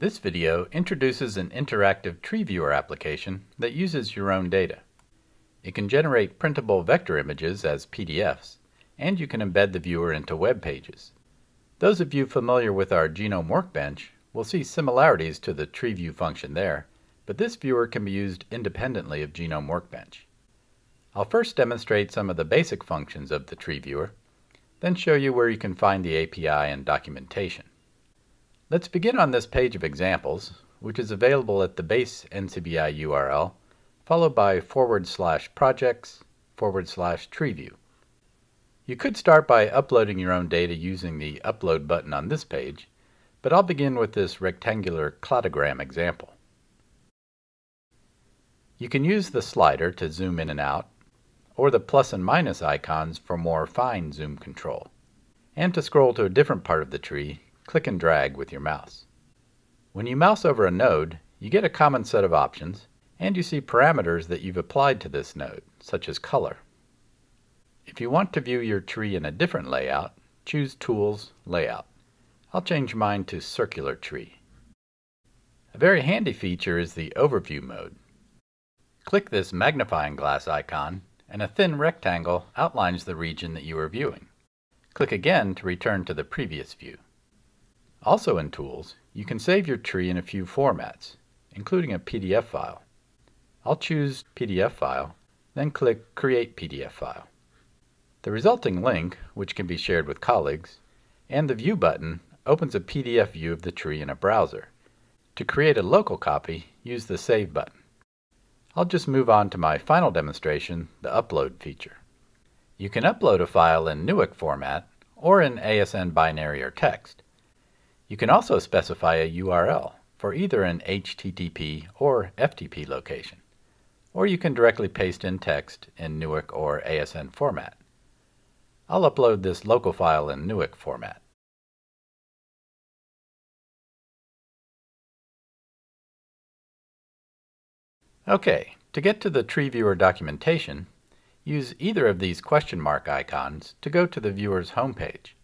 This video introduces an interactive tree viewer application that uses your own data. It can generate printable vector images as PDFs, and you can embed the viewer into web pages. Those of you familiar with our Genome Workbench will see similarities to the tree view function there, but this viewer can be used independently of Genome Workbench. I'll first demonstrate some of the basic functions of the tree viewer, then show you where you can find the API and documentation. Let's begin on this page of examples, which is available at the base NCBI URL, followed by forward slash projects forward slash treeview. You could start by uploading your own data using the upload button on this page, but I'll begin with this rectangular cladogram example. You can use the slider to zoom in and out, or the plus and minus icons for more fine zoom control. And to scroll to a different part of the tree, click and drag with your mouse. When you mouse over a node, you get a common set of options, and you see parameters that you've applied to this node, such as color. If you want to view your tree in a different layout, choose Tools, Layout. I'll change mine to Circular Tree. A very handy feature is the Overview mode. Click this magnifying glass icon, and a thin rectangle outlines the region that you are viewing. Click again to return to the previous view. Also in Tools, you can save your tree in a few formats, including a PDF file. I'll choose PDF file, then click Create PDF file. The resulting link, which can be shared with colleagues, and the View button opens a PDF view of the tree in a browser. To create a local copy, use the Save button. I'll just move on to my final demonstration, the Upload feature. You can upload a file in Newick format or in ASN binary or text. You can also specify a URL for either an HTTP or FTP location, or you can directly paste in text in Newick or ASN format. I'll upload this local file in Newick format. Okay, to get to the tree viewer documentation, use either of these question mark icons to go to the viewer's homepage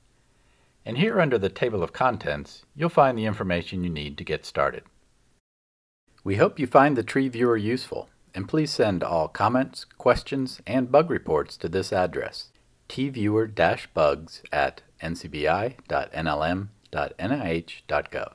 and here under the table of contents, you'll find the information you need to get started. We hope you find the tree viewer useful, and please send all comments, questions, and bug reports to this address, tviewer-bugs at ncbi.nlm.nih.gov.